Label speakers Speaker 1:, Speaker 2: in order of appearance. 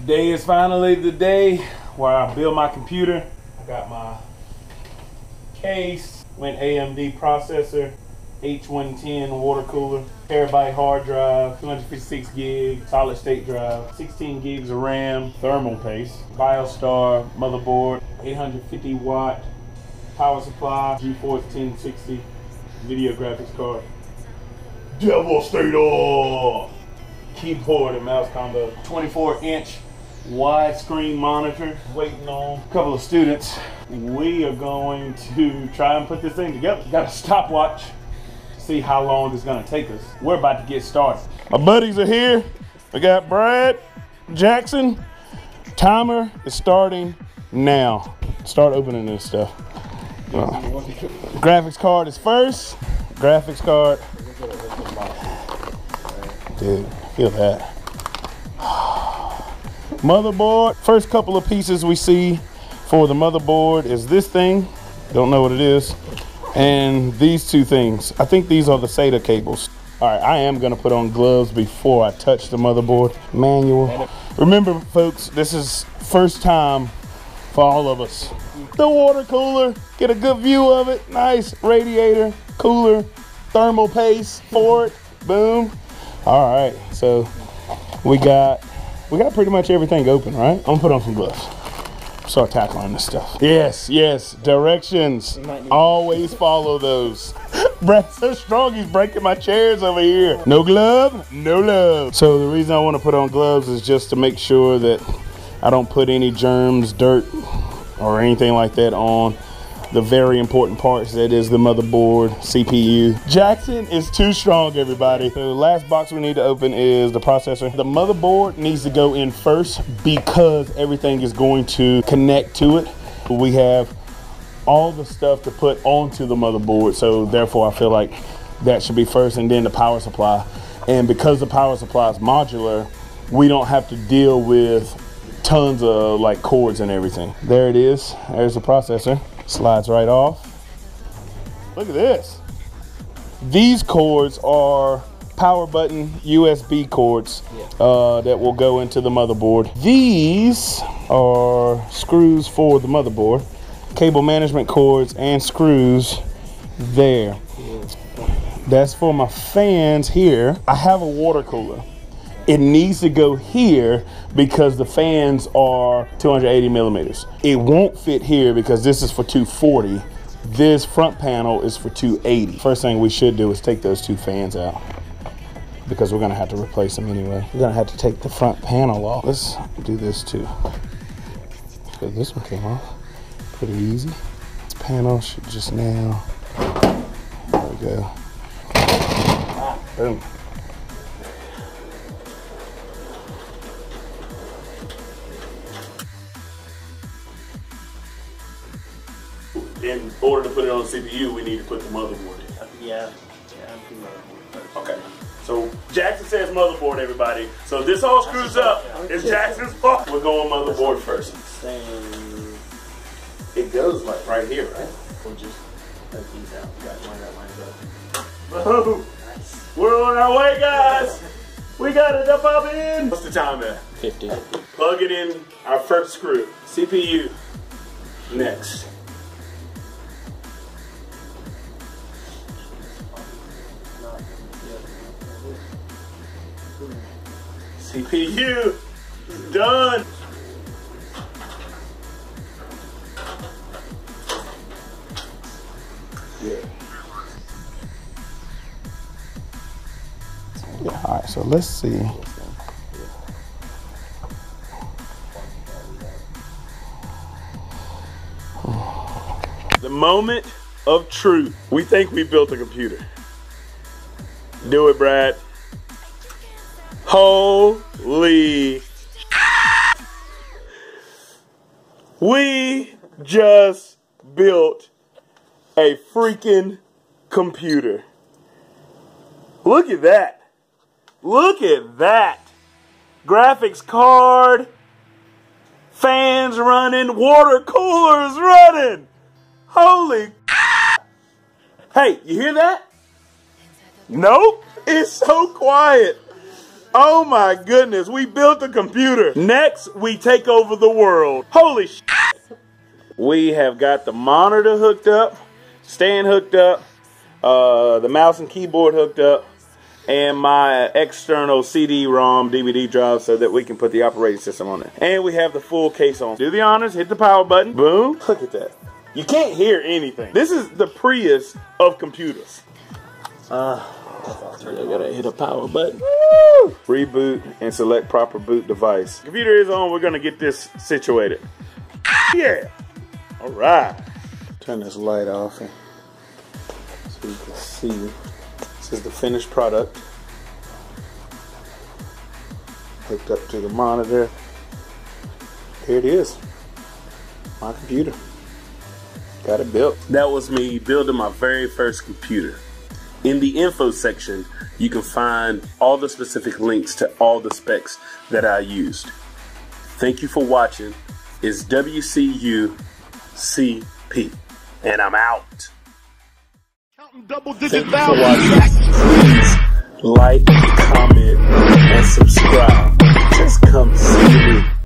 Speaker 1: Today is finally the day where I build my computer. I got my case, went AMD processor, H110 water cooler, terabyte hard drive, 256 gig solid state drive, 16 gigs of RAM, thermal paste, BioStar motherboard, 850 watt power supply, GeForce 1060 video graphics card, Devastator keyboard and mouse combo, 24 inch widescreen monitor, waiting on a couple of students. We are going to try and put this thing together. Got a stopwatch see how long it's gonna take us. We're about to get started. My buddies are here. We got Brad, Jackson. Timer is starting now. Start opening this stuff. Uh, graphics card is first. Graphics card. Dude, feel that. Motherboard. First couple of pieces we see for the motherboard is this thing. Don't know what it is and these two things. I think these are the SATA cables. All right, I am gonna put on gloves before I touch the motherboard. Manual. Remember, folks, this is first time for all of us. The water cooler, get a good view of it. Nice radiator, cooler, thermal paste for it. Boom. All right, so we got we got pretty much everything open, right? I'm gonna put on some gloves start tackling this stuff. Yes, yes, directions. Always follow those. Brad's so strong, he's breaking my chairs over here. No glove, no love. So the reason I want to put on gloves is just to make sure that I don't put any germs, dirt, or anything like that on the very important parts that is the motherboard, CPU. Jackson is too strong, everybody. The last box we need to open is the processor. The motherboard needs to go in first because everything is going to connect to it. We have all the stuff to put onto the motherboard, so therefore I feel like that should be first and then the power supply. And because the power supply is modular, we don't have to deal with tons of like cords and everything. There it is, there's the processor. Slides right off. Look at this. These cords are power button USB cords uh, that will go into the motherboard. These are screws for the motherboard. Cable management cords and screws there. That's for my fans here. I have a water cooler it needs to go here because the fans are 280 millimeters. It won't fit here because this is for 240. This front panel is for 280. First thing we should do is take those two fans out because we're gonna have to replace them anyway. We're gonna have to take the front panel off. Let's do this too. So this one came off pretty easy. This panel should just now, there we go. Boom. In order to put it on the CPU, we need to put the motherboard
Speaker 2: in. Yeah, yeah, I'm motherboard
Speaker 1: Okay. So Jackson says motherboard, everybody. So this all screws up. It's Jackson's fault. We're going motherboard first. It goes like right here, right?
Speaker 2: We'll just let these out. We got one that lines
Speaker 1: up. Boom. Nice. We're on our way, guys. We got it up up in. What's the time at?
Speaker 2: 50.
Speaker 1: Plug it in our first screw. CPU. Next. CPU done. Yeah. Yeah, all right, so let's see. The moment of truth. We think we built a computer. Do it, Brad. Holy. We just built a freaking computer. Look at that. Look at that. Graphics card, fans running, water coolers running. Holy. Hey, you hear that? Nope. It's so quiet. Oh my goodness, we built a computer. Next, we take over the world. Holy shit. We have got the monitor hooked up, stand hooked up, uh, the mouse and keyboard hooked up, and my external CD-ROM DVD drive so that we can put the operating system on it. And we have the full case on. Do the honors, hit the power button, boom. Look at that. You can't hear anything. This is the Prius of computers. Uh, I gotta hit a power button. Woo! Reboot and select proper boot device. Computer is on, we're gonna get this situated. Yeah. All right. Turn this light off and so you can see. This is the finished product. Hooked up to the monitor. Here it is. My computer. Got it built. That was me building my very first computer. In the info section, you can find all the specific links to all the specs that I used. Thank you for watching. It's WCUCP, and I'm out.
Speaker 3: Double digit
Speaker 1: Thank you for watching. Please like, comment, and subscribe. Just come see me.